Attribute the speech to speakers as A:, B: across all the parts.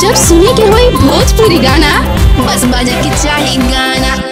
A: जब सुने के होई भोजपुरी गाना बस बाजा के चाहे गाना।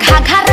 B: धरेला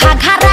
B: ঘা ঘা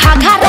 B: ঘাঘার